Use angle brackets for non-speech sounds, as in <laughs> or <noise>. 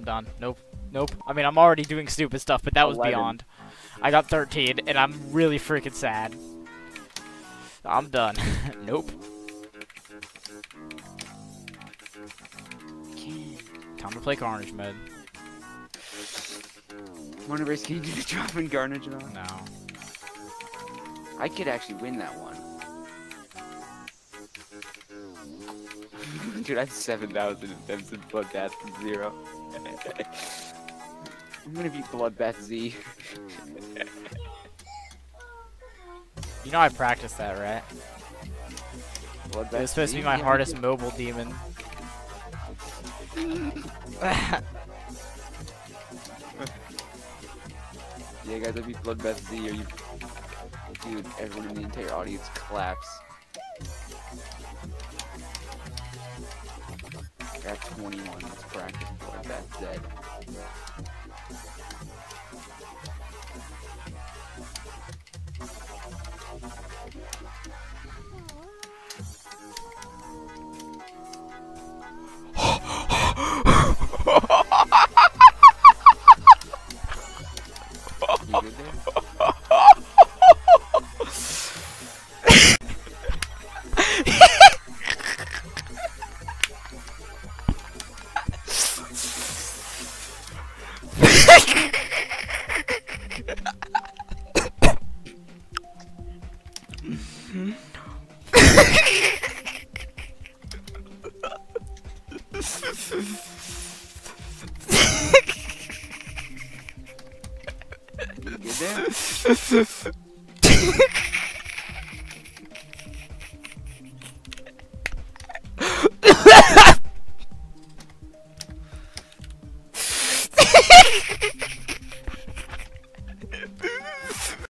I'm done. Nope. Nope. I mean, I'm already doing stupid stuff, but that was 11. beyond. I got 13, and I'm really freaking sad. I'm done. <laughs> nope. Time to play Carnage mode. Wanna race can you <laughs> do the drop in Carnage mode? No. I could actually win that one. Dude, I have 7,000 attempts in Bloodbath zero. I'm gonna beat Bloodbath Z. You know I practiced that, right? Bloodbath It was supposed to be my Yeah, hardest we mobile demon. <laughs> Yeah, guys, I beat Bloodbath Z. Are you... Dude, everyone in the entire audience claps. Got 21. Let's practice Bloodbath Z. You good there? You good there?